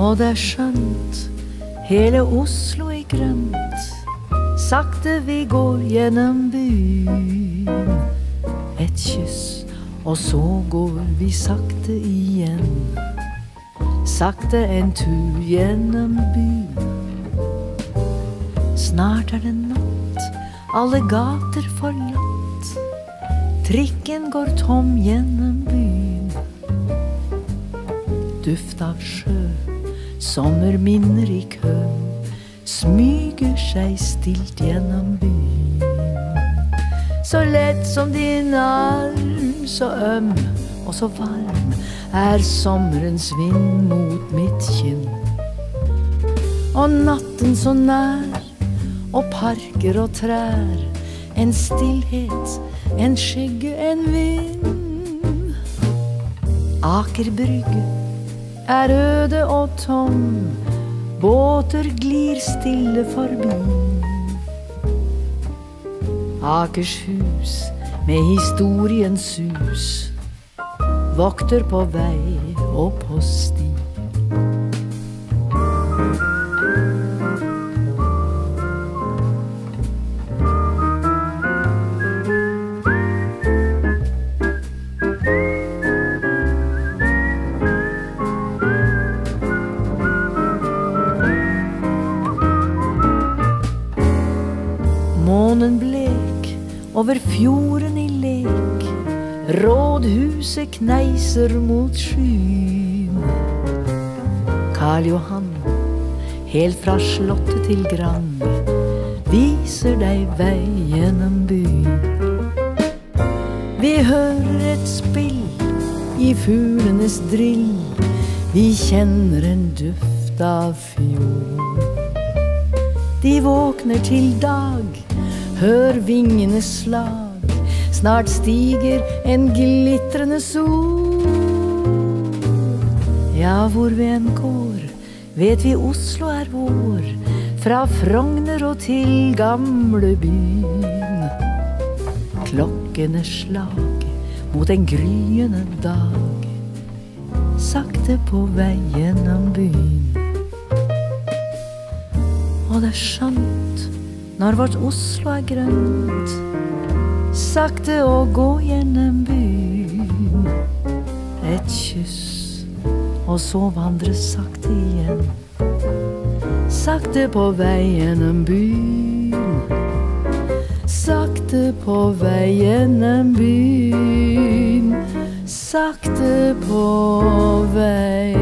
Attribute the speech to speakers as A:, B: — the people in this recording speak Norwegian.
A: Og det er skjønt, hele Oslo er grønt. Sakte vi går gjennom byen. Et kyss, og så går vi sakte igjen. Sakte en tur gjennom byen. Snart er det natt, alle gater forlatt. Trikken går tom gjennom byen. Duft av sjø, sommerminner i kø, smyger seg stilt gjennom byen. Så lett som din arm, så øm og så varm, er sommerens vind mot mitt kinn. Og natten så nær, og parker og trær, en stillhet, en skygge, en vind. Aker brygge er øde og tom, båter glir stille forbi. Akershus med historiens sus vokter på vei og på sti. Over fjorden i lek. Rådhuset kneiser mot skyen. Karl Johan, helt fra slottet til Grand, viser deg vei gjennom byen. Vi hører et spill i fuglenes drill. Vi kjenner en duft av fjord. De våkner til dag, hør vingenes slag. Snart stiger en glitrende sol. Ja, hvor vi enn går, vet vi Oslo er vår. Fra Frogner og til gamlebyen. Klokkene slag mot en gryende dag. Sakte på vei gjennom byen. Og det er skjønt når vårt Oslo er grønt. Sakte å gå gjennom byen. Et kyss, og så vandre sakte igjen. Sakte på vei gjennom byen. Sakte på vei gjennom byen. Sakte på vei